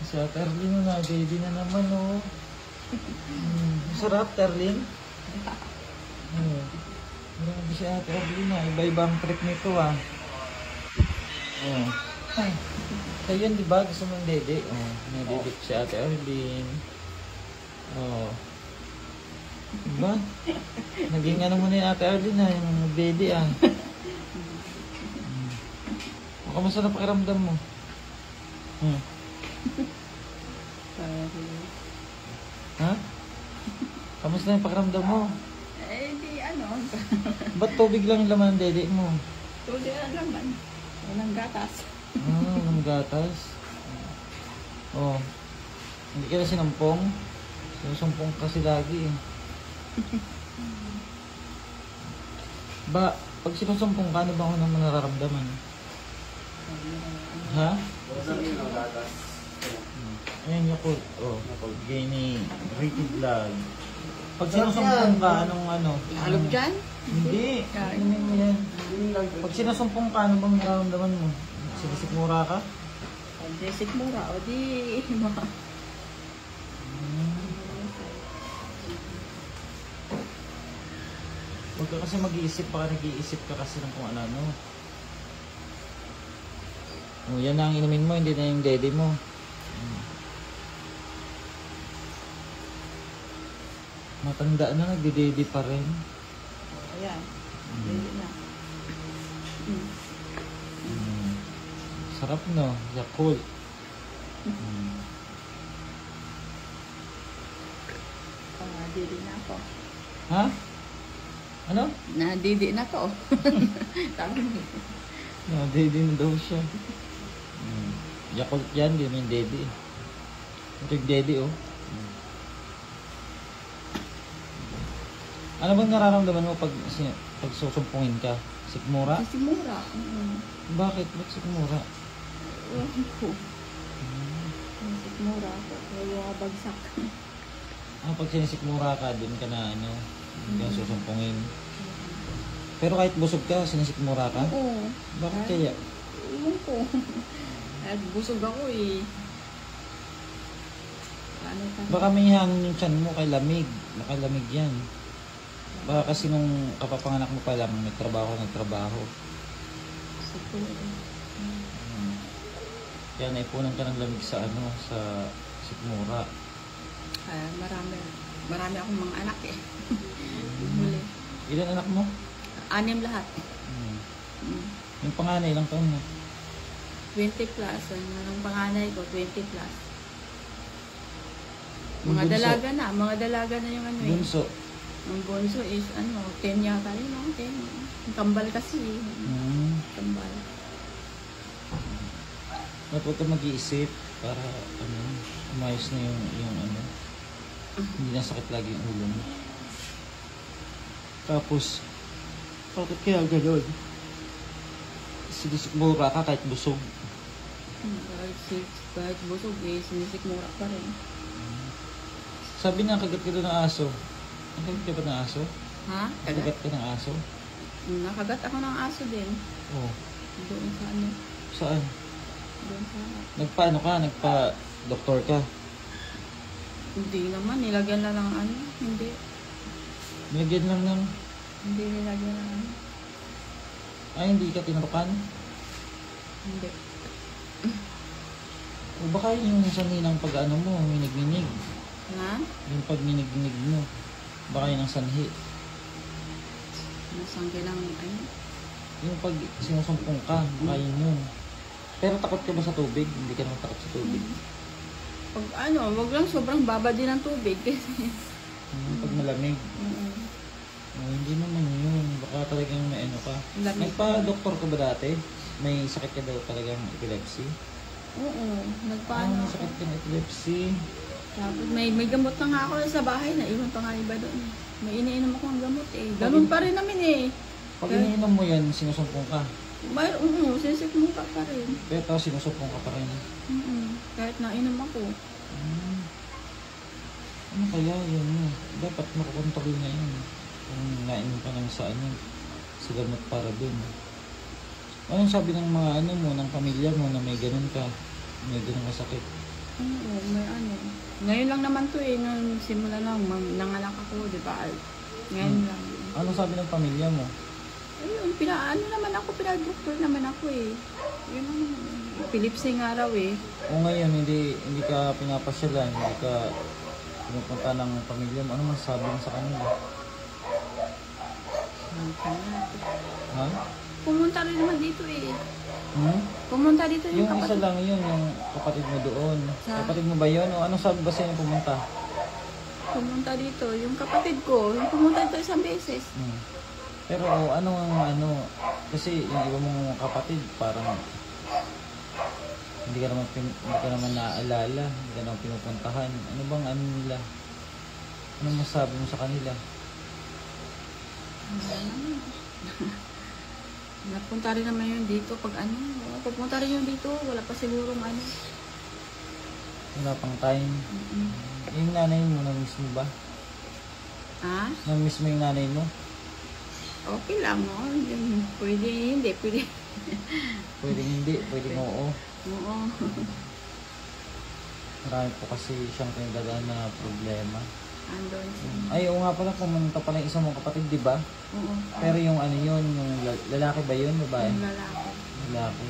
Si Ate Arlene na, baby na naman, oh. Mm, sarap, Arlene. Oh. Grabe si Ate Arlene, ah. Iba-ibang trip nito, ah. Oh. Ay. Kayo yun, di ba? Gusto mong dede? Oh, may dede si Ate Arlene. Oh. Diba? Naging ano mo na yung Ate Arlene, ah. Yung dede, ah. Mm. Oh, kamusta na pakiramdam mo? Hmm. Ha? Kamusta yung pakiramdam mo? Eh, di ano. Ba't tubig lang yung laman ng dede mo? Tuloy ang laman. Walang gatas. Ah, ng gatas. Oh. Hindi ka na sinampong? Sinusumpong kasi lagi eh. Ba, pag sinusumpong ka, ano ba ako naman nararamdaman? Ha? Ayan code. Oh, gaining rated vlog. Pag sinusumpong ka, anong ano? Alog dyan? Hindi. Kain. Inumin mo yan. Pag sinusumpong ka, ano bang nararamdaman mo? Sinisikmura ka? Pag desik mura, o di... mga- Huwag ka kasi mag-iisip, baka nag-iisip ka kasi ng kung ano-ano. O, yan na ang inumin mo, hindi na yung daddy mo. Matanda na, nagdi-daddy pa rin. Ayan. Hindi na. Mm. Hmm. Sarap no, Yakult. Hmm. Pangadidi na ako. Ha? Ano? Nadidi na to. Sabi niya. No, daddy na daw siya. Hmm. Yakult yan, naman yung daddy. Ito yung daddy oh. Hmm. Ano bang nararamdaman mo pag, pag susumpungin ka? Sikmura? Kasi mura. Mm. Bakit? Ba't sikmura? Ewan ko. Ako. Kaya bagsak. Ah, pag sinisikmura ka, dun ka na ano, hindi ka susumpungin. Pero kahit busog ka, sinisikmura ka? Oo. Bakit kaya? Ewan ko. At busog ako eh. Ano ka? Baka may hangin yung tiyan mo kay lamig. Nakalamig yan. Baka kasi nung kapapanganak mo pa lang, nagtrabaho, nagtrabaho. Siguro. Hmm. Kaya naipunan ka ng lamig sa ano, sa sikmura. Ah, marami. Marami akong mga anak eh. Huli. Ilan anak mo? Anim lahat. Hmm. Mm. Yung panganay, ilang taon mo? 20 plus. Ang ang panganay ko, 20 plus. Mga bunso? dalaga na. Mga dalaga na yung ano eh. Bunso. Ang bunso is ano, 10 yata yun. No? 10. Ang kambal kasi. eh. Hmm. Kambal. At huwag ka mag-iisip para ano, umayos na yung, yung ano, hindi na sakit lagi yung ulo mo. Tapos, bakit kaya gano'n? Sinisikmura ka kahit busog. Hmm, Kahit, si, kahit busog eh, sinisikmura pa rin. Sabi na, kagat ka doon ng aso. Nakagat ka ba ng aso? Ha? Kagat? Nakagat ka ng aso? Nakagat ako ng aso din. Oo. Doon sa ano. Saan? Doon sa Nagpa-ano ka? Nagpa-doktor ka? Hindi naman, nilagyan na lang ano. Hindi. Nilagyan lang ng... Hindi nilagyan ng ano. Ay, hindi ka tinurukan? Hindi. O baka yung saninang pag-ano mo, minig-minig. Ha? Yung pag minig-minig mo. Baka yun ang sanhi. Nasangge lang ano. Yung pag sinusumpong ka, baka yun yun. Pero takot ka ba sa tubig? Hindi ka naman takot sa tubig. Pag ano, wag lang sobrang baba din ng tubig kasi. Yung pag malamig. Mm. Oh, hindi naman yun. Baka talagang may ano ka. Lamig. Nagpa-doktor ka ba dati? May sakit ka daw talagang epilepsy? Oo, Paano nagpaano may ako. sakit ka ng epilepsy? Tapos may, may gamot na nga ako sa bahay na iwan pa nga iba doon. May iniinom ako ng gamot eh. Ganun pa rin namin eh. Pag iniinom mo yan, sinusumpong ka. May, oo, sisik mo pa pa rin. Pero tapos sinusumpong ka pa rin. Oo, kahit nainom ako. Hmm. Ano kaya yun? eh? Dapat makakontrol na yun. Kung nainom ka ng sa ano, sa gamot para dun. Anong sabi ng mga ano mo, ng pamilya mo na may ganun ka? May ganun ka sakit? Oo, may ano. Ngayon lang naman to eh, nung simula lang, nanganak ako, di ba? Ngayon Hmm. lang. Anong sabi ng pamilya mo? Ayun, pina, ano naman ako, pinag-doctor naman ako eh. Yun ang epilepsy nga raw eh. O ngayon, hindi hindi ka pinapasyalan, hindi ka pinupunta ng pamilya mo. Ano masasabi mo sa kanila? Ha? Pumunta rin naman dito eh. Hmm? Pumunta dito yung, Yung isa kapatid. lang yun, yung kapatid mo doon. Sa- Kapatid mo ba yun? O anong sabi ba sa'yo pumunta? Pumunta dito. Yung kapatid ko, yung pumunta dito isang beses. Hmm. Pero ano ang ano, kasi yung iba mong kapatid parang hindi ka naman pin, hindi ka naman naaalala, hindi ka naman pinupuntahan. Ano bang ano nila? Ano masabi mo sa kanila? Napunta rin naman yun dito pag ano. Pupunta rin yun dito. Wala pa sigurong ano. Wala pang time. Mm-mm. Yung nanay mo, na-miss mo ba? Ah? Na-miss mo yung nanay mo? Okay lang. Hindi- Pwede, hindi, pwede. Pwedeng hindi, pwedeng oo. Oo. Marami po kasi siyang pinagdadaan na problema. Andun siya. Ay, oo nga pala, pumunta pala yung isang mong kapatid, di ba? Oo. Pero yung ano yun, yung la- lalaki ba yun, babae? Yung lalaki. Lalaki.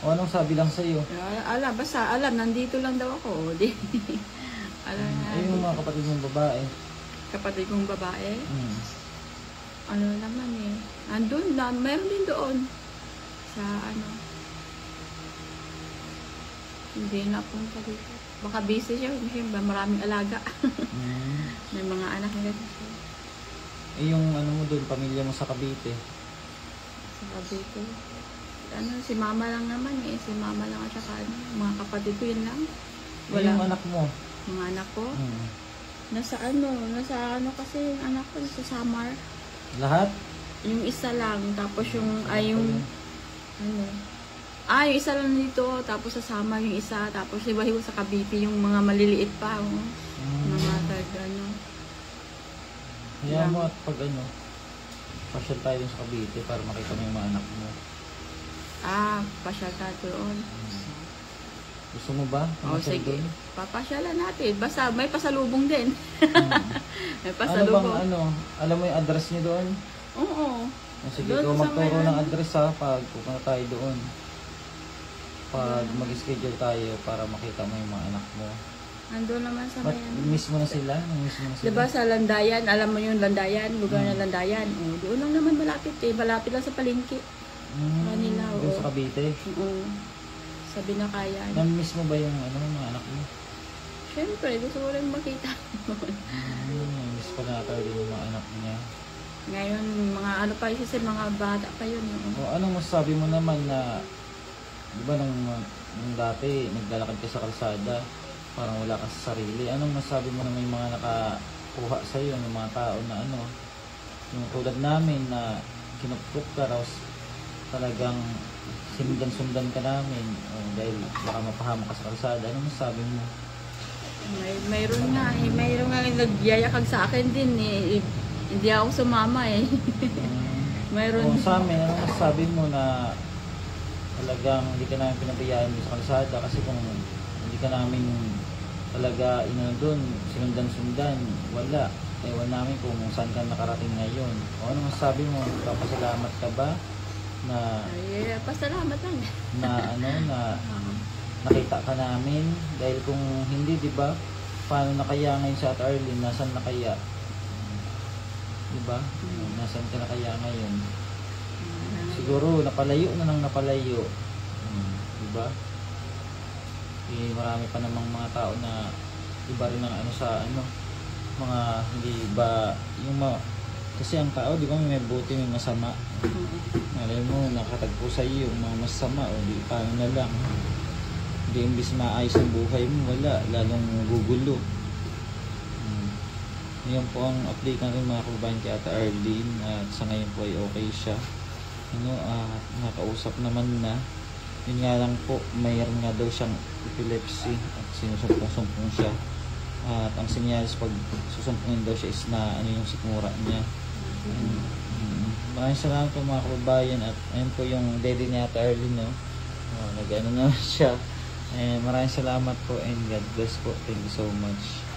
O anong sabi lang sa'yo? Ala, alam, basta alam, nandito lang daw ako. Di. alam na. Ay, yung mga kapatid mong babae. Kapatid kong babae. Hmm. Ano naman eh. Andun na, meron din doon. Sa ano. Hindi na punta dito. Baka busy siya. Ba maraming alaga. Hmm. May mga anak nila dito. Eh, yung ano mo doon, pamilya mo sa Cavite. Sa Cavite. Ano, si mama lang naman eh. Si mama lang at saka ano, mga kapatid ko yun lang. Eh, Wala. yung anak mo. Mga anak ko. Hmm. Nasa ano, nasa ano kasi yung anak ko, nasa Samar. Lahat? Yung isa lang, tapos yung, ay yung, ano, ah, yung isa lang dito, tapos sa Samar yung isa, tapos iba iba sa Cavite, yung mga maliliit pa, oh, Hmm. mga tag, ano. Kaya mo at pag ano, pasyal tayo sa Cavite para makita mo yung mga anak mo. Ah, pasyal ka doon. Gusto mo ba? O, Pumasyal sige. doon? Papasyalan natin. Basta may pasalubong din. Hmm. may ano bang pasalubong. ano? Alam mo yung address niyo doon? Oo. O, sige, Doon ikaw magturo ng ano. address ha pag pupunta tayo doon. Pag mag-schedule tayo para makita mo yung mga anak mo. Andun naman sa Ba't may ano. miss mo na sila? Miss mo na sila? Diba sa Landayan, alam mo yung Landayan, lugar Hmm. na Landayan. Oh, doon lang naman malapit eh. Malapit lang sa palengke. Mm, Manila, doon oo. sa Cavite. Oo. Sa Binakayan. Na-miss mo ba yung ano, mga anak mo? Siyempre, gusto ko rin makita. Mm, miss pa na tayo din yung mga anak niya. Ngayon, mga ano pa isa mga bata pa yun. oh. O anong masasabi mo naman na, di ba nung, nung dati, naglalakad ka sa kalsada, parang wala ka sa sarili. Anong masasabi mo na may mga nakakuha sa iyo, ng mga tao na ano, yung tulad namin na kinupkup ka raw, talagang sinundan-sundan ka namin o dahil baka mapahamak ka sa kalsada. Anong masasabi mo? May, mayroon nga eh. Mayroon nga nagyayakag sa akin din eh. Eh, Hindi ako sumama eh. Mm, mayroon. O sa amin, ano masasabi mo na talagang hindi ka namin pinabayaan sa kalsada kasi kung hindi ka namin talaga inano doon, sinundan-sundan, wala. Ewan namin kung saan ka nakarating ngayon. O ano masasabi mo? Papasalamat ka ba na Ay, pasalamat lang. na ano na nakita ka namin dahil kung hindi 'di ba paano na kaya ngayon sa at Arlene nasan na kaya 'di ba Hmm. nasan ka na kaya ngayon siguro napalayo na nang napalayo hmm, 'di ba eh, marami pa namang mga tao na iba rin ang ano sa ano mga hindi ba yung mga kasi ang tao di ba may buti may masama. Malay mo, nakatagpo sa iyo yung mga masama o di paano na lang. Hindi imbis maayos ang buhay mo, wala, lalong gugulo. Hmm. Yan po ang update natin mga kababayan kay Ate Arlene at sa ngayon po ay okay siya. Ano, ah, nakausap naman na. Yun nga lang po, mayroon nga daw siyang epilepsy at sinusumpong-sumpong siya. At ang senyales pag susumpungin daw siya is na ano yung sikmura niya. Mm. Maraming salamat po mga kababayan at ayun po yung daddy ni Ate Arlene no. Oh, nag-ano na siya. Eh, maraming salamat po and God bless po. Thank you so much.